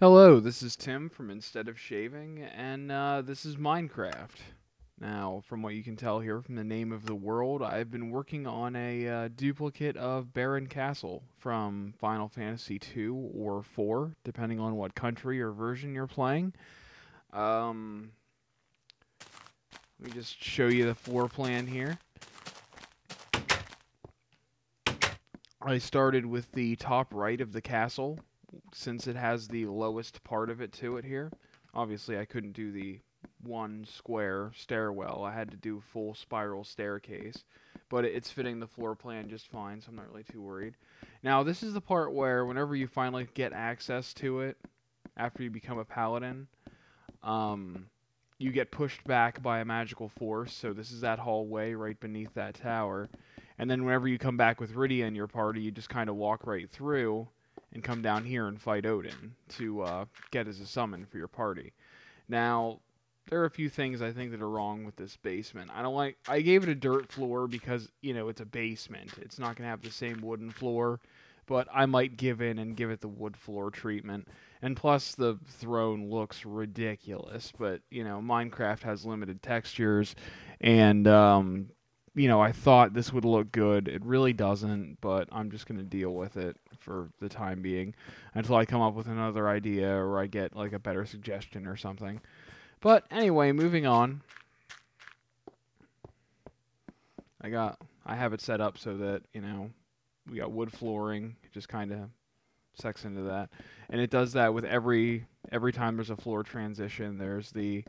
Hello, this is Tim from Instead of Shaving, and uh, this is Minecraft. Now, from what you can tell here from the name of the world, I've been working on a uh, duplicate of Baron Castle from Final Fantasy II or 4, depending on what country or version you're playing. Um, let me just show you the floor plan here. I started with the top right of the castle, since it has the lowest part of it to it here. Obviously, I couldn't do the one square stairwell. I had to do full spiral staircase, but it's fitting the floor plan just fine, so I'm not really too worried. Now, this is the part where whenever you finally get access to it, after you become a paladin, um, you get pushed back by a magical force. So this is that hallway right beneath that tower. And then whenever you come back with Rydia in your party, you just kind of walk right through and come down here and fight Odin to uh, get as a summon for your party. Now, there are a few things I think that are wrong with this basement. I don't like. I gave it a dirt floor because you know it's a basement. It's not going to have the same wooden floor, but I might give in and give it the wood floor treatment. And plus, the throne looks ridiculous. But you know, Minecraft has limited textures, and um, you know, I thought this would look good. It really doesn't, but I'm just going to deal with it for the time being until I come up with another idea or I get like a better suggestion or something. But anyway, moving on. I got I have it set up so that, you know, we got wood flooring, just kind of sects into that. And it does that with every every time there's a floor transition, there's the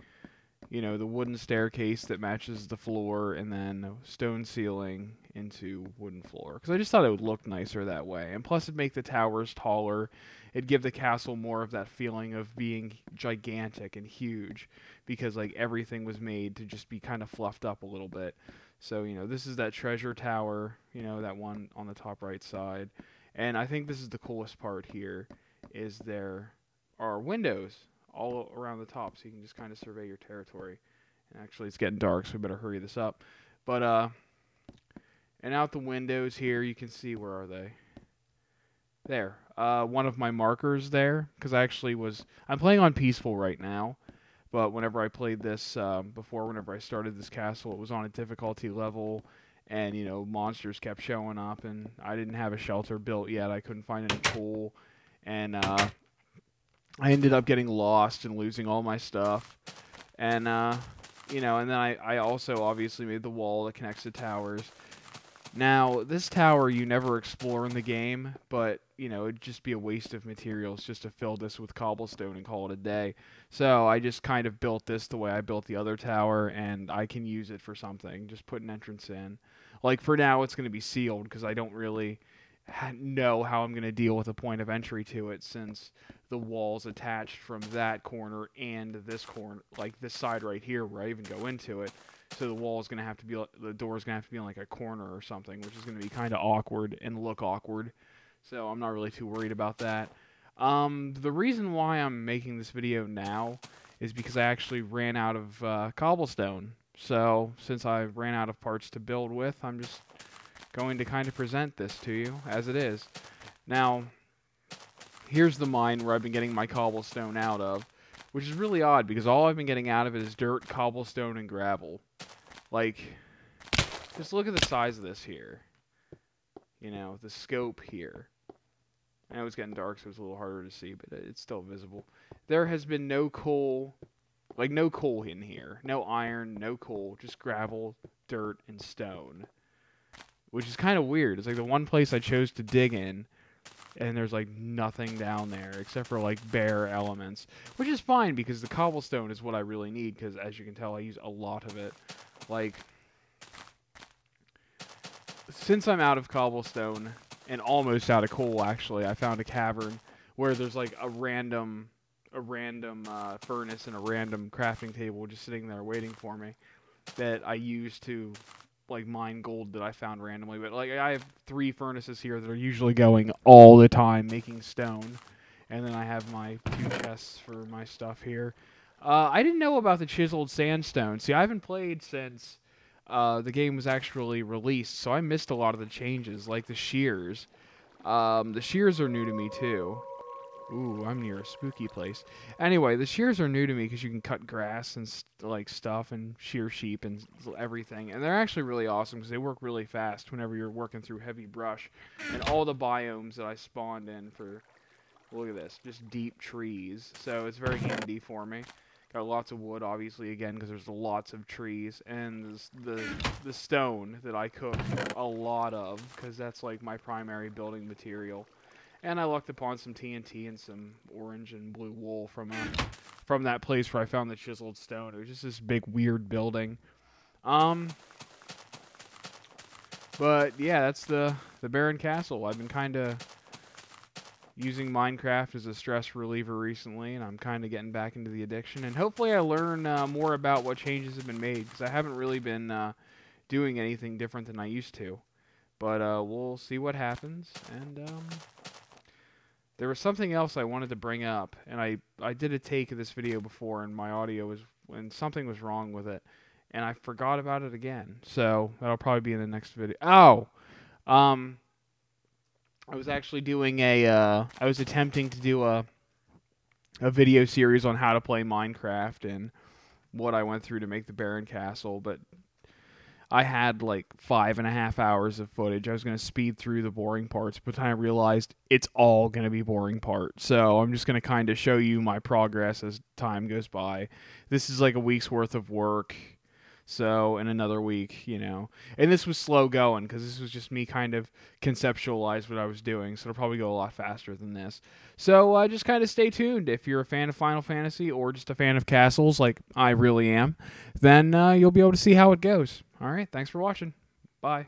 you know, the wooden staircase that matches the floor and then stone ceiling into wooden floor. Because I just thought it would look nicer that way. And plus, it'd make the towers taller. It'd give the castle more of that feeling of being gigantic and huge. Because, like, everything was made to just be kind of fluffed up a little bit. So, you know, this is that treasure tower, you know, that one on the top right side. And I think this is the coolest part here, is there are windows all around the top so you can just kind of survey your territory. And actually, it's getting dark, so we better hurry this up. But, uh, and out the windows here, you can see, where are they? There. Uh, one of my markers there, because I actually was, I'm playing on peaceful right now. But whenever I played this um, before, whenever I started this castle, it was on a difficulty level, and you know monsters kept showing up, and I didn't have a shelter built yet. I couldn't find any pool and uh, I ended up getting lost and losing all my stuff. And, uh, you know, and then I, I also obviously made the wall that connects the towers. Now, this tower you never explore in the game, but, you know, it'd just be a waste of materials just to fill this with cobblestone and call it a day. So I just kind of built this the way I built the other tower, and I can use it for something. Just put an entrance in. Like, for now, it's going to be sealed because I don't really know how I'm going to deal with a point of entry to it since the wall's attached from that corner and this corner, like this side right here where I even go into it. So the wall is going to have to be, the door is going to have to be in like a corner or something, which is going to be kind of awkward and look awkward. So I'm not really too worried about that. Um, the reason why I'm making this video now is because I actually ran out of uh, cobblestone. So since I ran out of parts to build with, I'm just going to kind of present this to you as it is. Now, here's the mine where I've been getting my cobblestone out of, which is really odd because all I've been getting out of it is dirt, cobblestone, and gravel. Like, just look at the size of this here. You know, the scope here. I know it's getting dark, so it's a little harder to see, but it's still visible. There has been no coal, like no coal in here. No iron, no coal, just gravel, dirt, and stone which is kind of weird. It's like the one place I chose to dig in, and there's like nothing down there except for like bare elements, which is fine because the cobblestone is what I really need. Because as you can tell, I use a lot of it. Like since I'm out of cobblestone and almost out of coal, actually, I found a cavern where there's like a random a random uh, furnace and a random crafting table just sitting there waiting for me that I use to like mine gold that I found randomly, but like I have three furnaces here that are usually going all the time making stone, and then I have my two chests for my stuff here. Uh, I didn't know about the chiseled sandstone. See, I haven't played since uh, the game was actually released, so I missed a lot of the changes, like the shears. Um, the shears are new to me too. Ooh, I'm near a spooky place. Anyway, the shears are new to me because you can cut grass and like stuff and shear sheep and everything, and they're actually really awesome because they work really fast whenever you're working through heavy brush. And all the biomes that I spawned in for, look at this, just deep trees. So it's very handy for me. Got lots of wood, obviously, again because there's lots of trees, and the the stone that I cook a lot of because that's like my primary building material and I lucked upon some TNT and some orange and blue wool from uh, from that place where I found the chiseled stone. It was just this big weird building. Um, but yeah, that's the the Baron Castle. I've been kind of using Minecraft as a stress reliever recently, and I'm kind of getting back into the addiction. And hopefully, I learn uh, more about what changes have been made because I haven't really been uh, doing anything different than I used to. But uh, we'll see what happens, and um, there was something else I wanted to bring up, and I, I did a take of this video before, and my audio was when something was wrong with it, and I forgot about it again. So that'll probably be in the next video. Oh, um, I was actually doing a, uh, I was attempting to do a, a video series on how to play Minecraft and what I went through to make the Baron Castle, but I had like five and a half hours of footage. I was going to speed through the boring parts, but then I realized it's all going to be boring parts. So I'm just going to kind of show you my progress as time goes by. This is like a week's worth of work. So in another week, you know, and this was slow going because this was just me kind of conceptualize what I was doing. So it'll probably go a lot faster than this. So uh, just kind of stay tuned. If you're a fan of Final Fantasy or just a fan of castles, like I really am, then uh, you'll be able to see how it goes. All right. Thanks for watching. Bye.